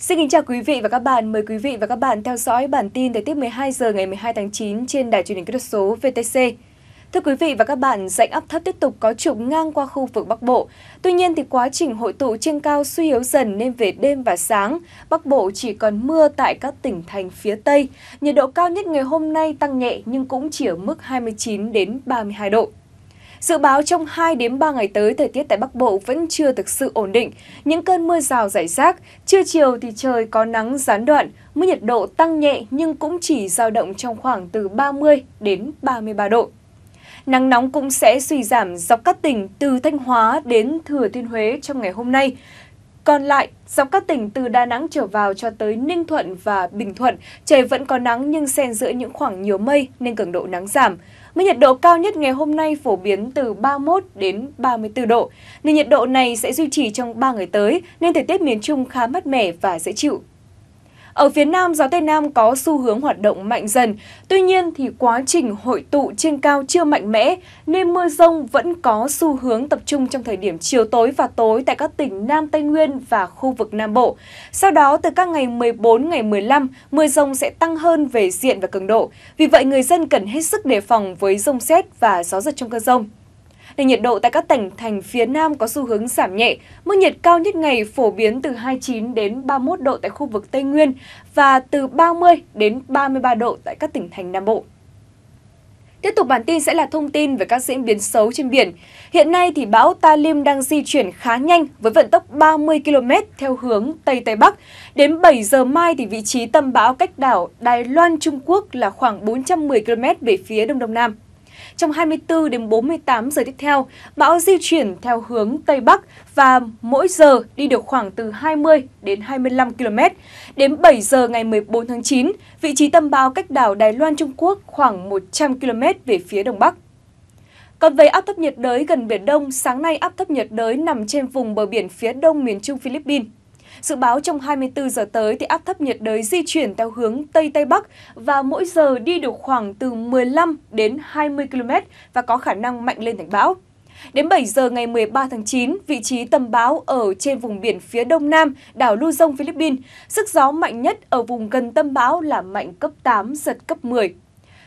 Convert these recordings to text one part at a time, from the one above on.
Xin kính chào quý vị và các bạn. Mời quý vị và các bạn theo dõi bản tin thời tiết 12 giờ ngày 12 tháng 9 trên đài truyền hình kỹ thuật số VTC. Thưa quý vị và các bạn, dạnh áp thấp tiếp tục có trục ngang qua khu vực Bắc Bộ. Tuy nhiên thì quá trình hội tụ trên cao suy yếu dần nên về đêm và sáng, Bắc Bộ chỉ còn mưa tại các tỉnh thành phía Tây. Nhiệt độ cao nhất ngày hôm nay tăng nhẹ nhưng cũng chỉ ở mức 29 đến 32 độ. Dự báo trong 2 đến 3 ngày tới, thời tiết tại Bắc Bộ vẫn chưa thực sự ổn định. Những cơn mưa rào rải rác, trưa chiều thì trời có nắng gián đoạn, mức nhiệt độ tăng nhẹ nhưng cũng chỉ dao động trong khoảng từ 30 đến 33 độ. Nắng nóng cũng sẽ suy giảm dọc các tỉnh từ Thanh Hóa đến Thừa Thiên Huế trong ngày hôm nay. Còn lại, dọc các tỉnh từ Đà Nẵng trở vào cho tới Ninh Thuận và Bình Thuận, trời vẫn có nắng nhưng xen giữa những khoảng nhiều mây nên cường độ nắng giảm. Mức nhiệt độ cao nhất ngày hôm nay phổ biến từ 31 đến 34 độ. Nên nhiệt độ này sẽ duy trì trong 3 ngày tới nên thời tiết miền Trung khá mát mẻ và dễ chịu. Ở phía Nam, gió Tây Nam có xu hướng hoạt động mạnh dần. Tuy nhiên, thì quá trình hội tụ trên cao chưa mạnh mẽ, nên mưa rông vẫn có xu hướng tập trung trong thời điểm chiều tối và tối tại các tỉnh Nam Tây Nguyên và khu vực Nam Bộ. Sau đó, từ các ngày 14, ngày 15, mưa rông sẽ tăng hơn về diện và cường độ. Vì vậy, người dân cần hết sức đề phòng với rông xét và gió giật trong cơn rông nên nhiệt độ tại các tỉnh thành phía Nam có xu hướng giảm nhẹ. Mức nhiệt cao nhất ngày phổ biến từ 29 đến 31 độ tại khu vực Tây Nguyên và từ 30 đến 33 độ tại các tỉnh thành Nam Bộ. Tiếp tục bản tin sẽ là thông tin về các diễn biến xấu trên biển. Hiện nay thì bão Talim đang di chuyển khá nhanh với vận tốc 30 km theo hướng Tây Tây Bắc. Đến 7 giờ mai thì vị trí tâm bão cách đảo Đài Loan Trung Quốc là khoảng 410 km về phía Đông Đông Nam. Trong 24 đến 48 giờ tiếp theo, bão di chuyển theo hướng Tây Bắc và mỗi giờ đi được khoảng từ 20 đến 25 km. Đến 7 giờ ngày 14 tháng 9, vị trí tâm bão cách đảo Đài Loan Trung Quốc khoảng 100 km về phía Đông Bắc. Còn về áp thấp nhiệt đới gần Biển Đông, sáng nay áp thấp nhiệt đới nằm trên vùng bờ biển phía đông miền Trung Philippines. Dự báo trong 24 giờ tới thì áp thấp nhiệt đới di chuyển theo hướng Tây Tây Bắc và mỗi giờ đi được khoảng từ 15 đến 20 km và có khả năng mạnh lên thành bão. Đến 7 giờ ngày 13 tháng 9, vị trí tâm bão ở trên vùng biển phía đông nam đảo Luzon, Philippines. Sức gió mạnh nhất ở vùng gần tâm bão là mạnh cấp 8, giật cấp 10.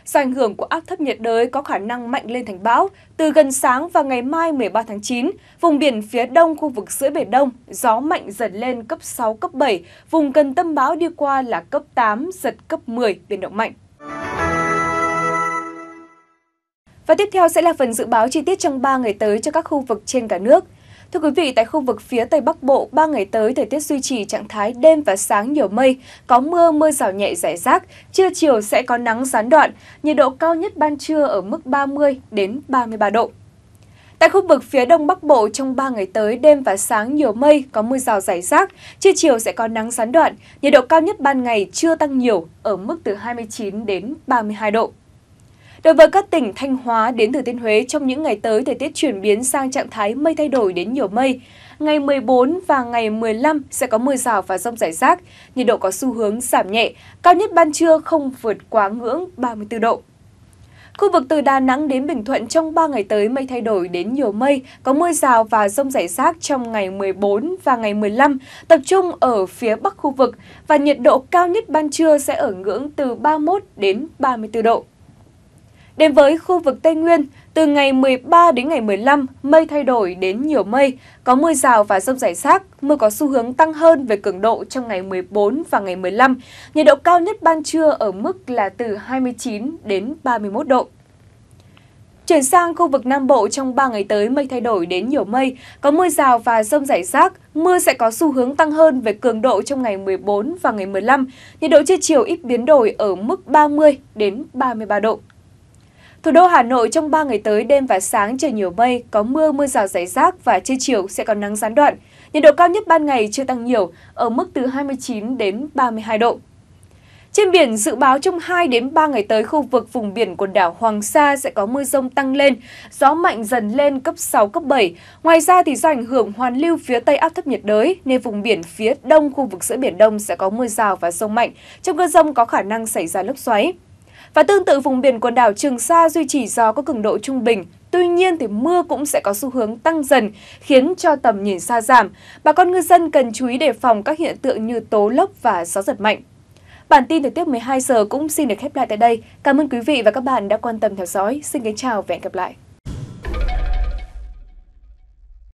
Do ảnh hưởng của áp thấp nhiệt đới có khả năng mạnh lên thành bão, từ gần sáng và ngày mai 13 tháng 9, vùng biển phía đông khu vực giữa Biển Đông, gió mạnh dần lên cấp 6, cấp 7, vùng gần tâm bão đi qua là cấp 8, giật cấp 10, biển động mạnh. Và tiếp theo sẽ là phần dự báo chi tiết trong 3 ngày tới cho các khu vực trên cả nước. Thưa quý vị, tại khu vực phía Tây Bắc Bộ, 3 ngày tới thời tiết duy trì trạng thái đêm và sáng nhiều mây, có mưa, mưa rào nhẹ rải rác, trưa chiều sẽ có nắng gián đoạn, nhiệt độ cao nhất ban trưa ở mức 30 đến 33 độ. Tại khu vực phía Đông Bắc Bộ trong 3 ngày tới, đêm và sáng nhiều mây, có mưa rào rải rác, trưa chiều sẽ có nắng gián đoạn, nhiệt độ cao nhất ban ngày chưa tăng nhiều, ở mức từ 29 đến 32 độ. Đối với các tỉnh Thanh Hóa đến Thừa Thiên Huế trong những ngày tới, thời tiết chuyển biến sang trạng thái mây thay đổi đến nhiều mây. Ngày 14 và ngày 15 sẽ có mưa rào và rông rải rác, nhiệt độ có xu hướng giảm nhẹ, cao nhất ban trưa không vượt quá ngưỡng 34 độ. Khu vực từ Đà Nẵng đến Bình Thuận trong 3 ngày tới mây thay đổi đến nhiều mây, có mưa rào và rông rải rác trong ngày 14 và ngày 15, tập trung ở phía bắc khu vực và nhiệt độ cao nhất ban trưa sẽ ở ngưỡng từ 31 đến 34 độ. Đến với khu vực Tây Nguyên, từ ngày 13 đến ngày 15, mây thay đổi đến nhiều mây, có mưa rào và rông rải rác, mưa có xu hướng tăng hơn về cường độ trong ngày 14 và ngày 15. Nhiệt độ cao nhất ban trưa ở mức là từ 29 đến 31 độ. Chuyển sang khu vực Nam Bộ trong 3 ngày tới mây thay đổi đến nhiều mây, có mưa rào và rông rải rác, mưa sẽ có xu hướng tăng hơn về cường độ trong ngày 14 và ngày 15. Nhiệt độ trưa chiều ít biến đổi ở mức 30 đến 33 độ. Thủ đô Hà Nội trong 3 ngày tới đêm và sáng trời nhiều mây, có mưa, mưa rào rải rác và trưa chiều sẽ có nắng gián đoạn. Nhiệt độ cao nhất ban ngày chưa tăng nhiều, ở mức từ 29 đến 32 độ. Trên biển dự báo trong 2 đến 3 ngày tới khu vực vùng biển quần đảo Hoàng Sa sẽ có mưa rông tăng lên, gió mạnh dần lên cấp 6 cấp 7. Ngoài ra thì do ảnh hưởng hoàn lưu phía Tây áp thấp nhiệt đới nên vùng biển phía đông khu vực giữa biển Đông sẽ có mưa rào và rông mạnh. Trong cơn rông có khả năng xảy ra lốc xoáy. Và tương tự vùng biển quần đảo Trường Sa duy trì gió có cường độ trung bình, Tuy nhiên thì mưa cũng sẽ có xu hướng tăng dần, khiến cho tầm nhìn xa giảm. Bà con ngư dân cần chú ý đề phòng các hiện tượng như tố lốc và gió giật mạnh. Bản tin thời tiết 12 giờ cũng xin được khép lại tại đây. Cảm ơn quý vị và các bạn đã quan tâm theo dõi. Xin kính chào và hẹn gặp lại.